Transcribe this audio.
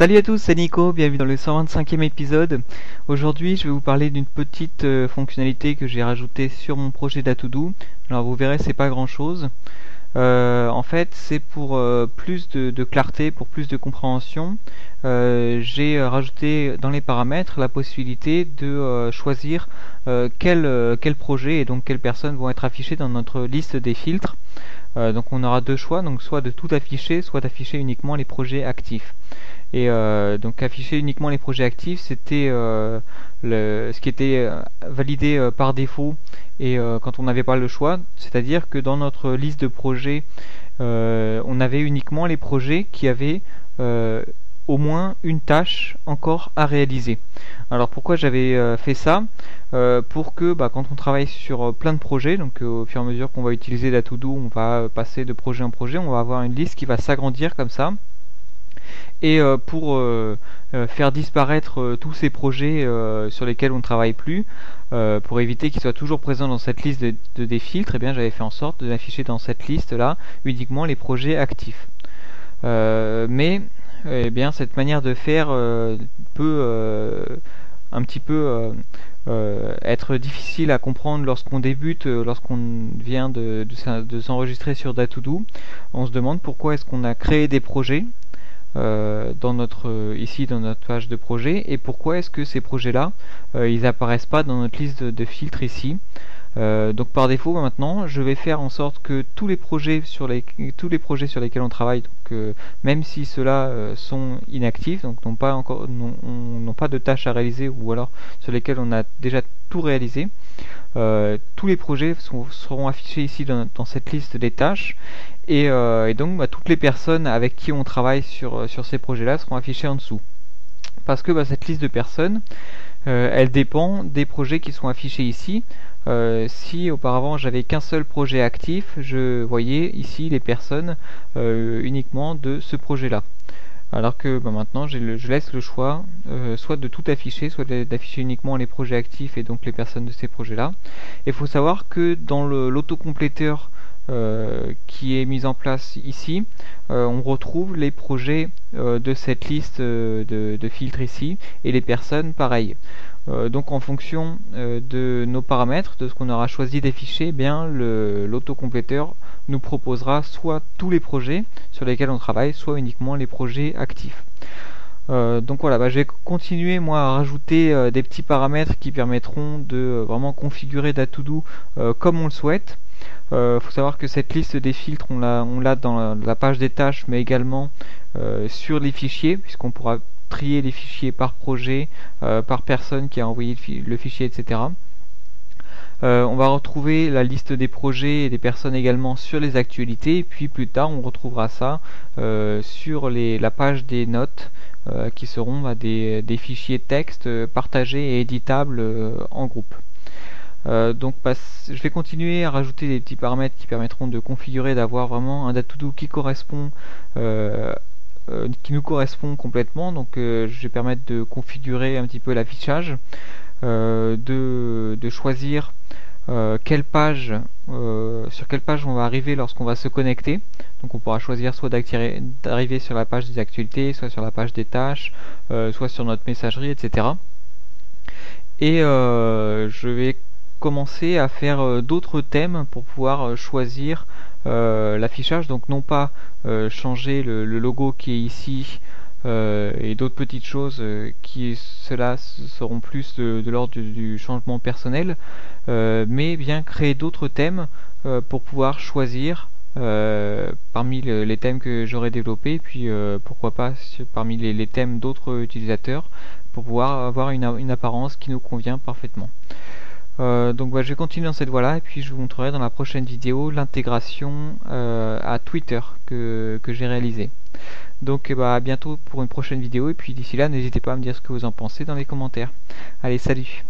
Salut à tous, c'est Nico, bienvenue dans le 125e épisode. Aujourd'hui, je vais vous parler d'une petite euh, fonctionnalité que j'ai rajoutée sur mon projet d'Atoudou. Alors vous verrez, c'est pas grand chose. Euh, en fait, c'est pour euh, plus de, clarté, pour plus de compréhension. j'ai rajouté dans les paramètres la possibilité de choisir quel projet et donc quelles personnes vont être affichées dans notre liste des filtres. Donc on aura deux choix, donc soit de tout afficher, soit d'afficher uniquement les projets actifs. Et euh, donc afficher uniquement les projets actifs, c'était euh, ce qui était euh, validé par défaut et quand on n'avait pas le choix, c'est-à-dire que dans notre liste de projets, on avait uniquement les projets qui avaient au moins une tâche encore à réaliser. Alors pourquoi j'avais fait ça? Pour que bah, quand on travaille sur plein de projets, donc au fur et à mesure qu'on va utiliser la to-do, on va passer de projet en projet, on va avoir une liste qui va s'agrandir comme ça et euh, pour euh, euh, faire disparaître tous ces projets sur lesquels on ne travaille plus, pour éviter qu'ils soient toujours présents dans cette liste de, des filtres, eh bien j'avais fait en sorte d'afficher dans cette liste là uniquement les projets actifs. mais eh bien cette manière de faire peut un petit peu être difficile à comprendre lorsqu'on débute, lorsqu'on vient de, s'enregistrer sur Datoudou. On se demande pourquoi est-ce qu'on a créé des projets euh, dans notre euh, ici dans notre page de projet et pourquoi est-ce que ces projets là euh, ils apparaissent pas dans notre liste de, filtres ici donc par défaut maintenant je vais faire en sorte que tous les projets sur les tous les projets sur lesquels on travaille donc même si ceux-là sont inactifs donc n'ont pas encore n'ont pas de tâches à réaliser ou alors sur lesquels on a déjà tout réalisé tous les projets seront affichés ici dans, cette liste des tâches euh, et, donc bah, toutes les personnes avec qui on travaille sur, euh, sur ces projets-là seront affichées en dessous. Parce que bah, cette liste de personnes, euh, elle dépend des projets qui sont affichés ici. Si auparavant j'avais qu'un seul projet actif, je voyais ici les personnes uniquement de ce projet-là. Alors que bah, maintenant je laisse le choix soit de tout afficher, soit d'afficher uniquement les projets actifs et donc les personnes de ces projets-là. Il faut savoir que dans l'autocompléteur euh, qui est mise en place ici, euh, on retrouve les projets euh, de cette liste de, filtres ici et les personnes pareil. Donc en fonction de nos paramètres, de ce qu'on aura choisi d'afficher, eh l'autocompléteur nous proposera soit tous les projets sur lesquels on travaille, soit uniquement les projets actifs. donc voilà, bah, je vais continuer moi à rajouter des petits paramètres qui permettront de vraiment configurer Datoudou comme on le souhaite. Il euh, faut savoir que cette liste des filtres, on l'a dans la, page des tâches, mais également euh, sur les fichiers, puisqu'on pourra trier les fichiers par projet, euh, par personne qui a envoyé le, fichier, etc. on va retrouver la liste des projets et des personnes également sur les actualités, puis plus tard on retrouvera ça sur la page des notes, qui seront bah, des, fichiers texte partagés et éditables en groupe. Euh, donc bah, je vais continuer à rajouter des petits paramètres qui permettront de configurer, d'avoir vraiment un data-to-do qui correspond euh, euh, qui nous correspond complètement. Donc je vais permettre de configurer un petit peu l'affichage, de, choisir quelle page, sur quelle page on va arriver lorsqu'on va se connecter. Donc on pourra choisir soit d'arriver sur la page des actualités, soit sur la page des tâches, soit sur notre messagerie, etc. Et je vais commencer à faire euh, d'autres thèmes pour pouvoir euh, choisir euh, l'affichage. Donc non pas changer le, logo qui est ici et d'autres petites choses qui cela seront plus de, l'ordre du, changement personnel, mais bien créer d'autres thèmes pour pouvoir choisir parmi les thèmes que j'aurais développés, puis pourquoi pas parmi les, thèmes d'autres utilisateurs, pour pouvoir avoir une apparence qui nous convient parfaitement. Euh, donc je vais continuer dans cette voie-là et puis je vous montrerai dans la prochaine vidéo l'intégration euh, à Twitter que, j'ai réalisé. Donc bah, à bientôt pour une prochaine vidéo et puis d'ici là n'hésitez pas à me dire ce que vous en pensez dans les commentaires. Allez salut